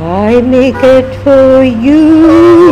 I make it for you.